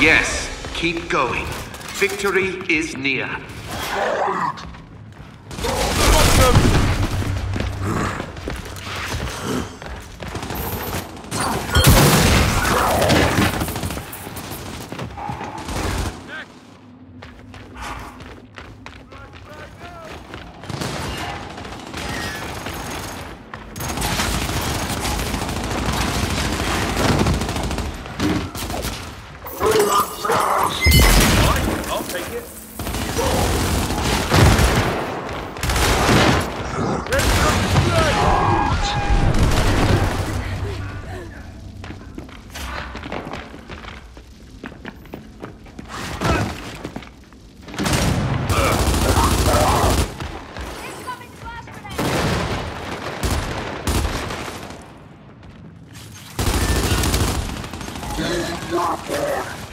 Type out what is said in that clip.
Yes, keep going. Victory is near. I'll Not there.